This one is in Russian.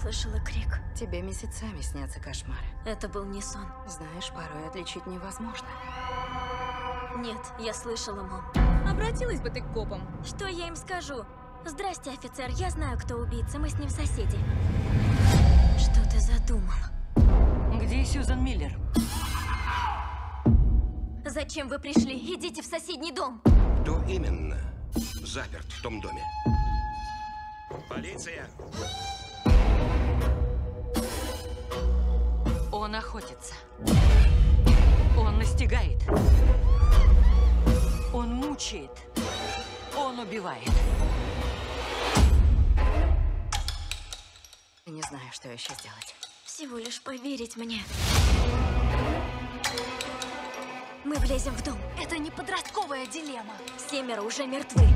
слышала крик. Тебе месяцами снятся кошмары. Это был не сон. Знаешь, порой отличить невозможно. Нет, я слышала, мам. Обратилась бы ты к копам. Что я им скажу? Здрасте, офицер, я знаю, кто убийца, мы с ним соседи. Что ты задумал? Где Сьюзан Миллер? Зачем вы пришли? Идите в соседний дом. Кто именно заперт в том доме? Полиция! Охотится. Он настигает. Он мучает. Он убивает. Не знаю, что еще сделать. Всего лишь поверить мне. Мы влезем в дом. Это не подростковая дилемма. Семеро уже мертвы.